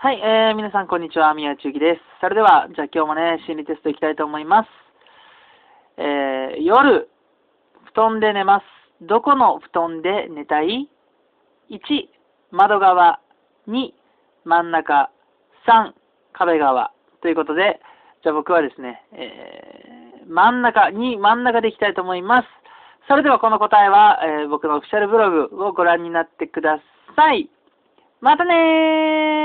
はい、えー、皆さんこんにちは、宮内幸です。それでは、じゃあ今日もね、心理テストいきたいと思います。えー、夜、布団で寝ます。どこの布団で寝たい ?1、窓側。2、真ん中。3、壁側。ということで、じゃあ僕はですね、えー、真ん中、2、真ん中でいきたいと思います。それではこの答えは、えー、僕のオフィシャルブログをご覧になってください。またねー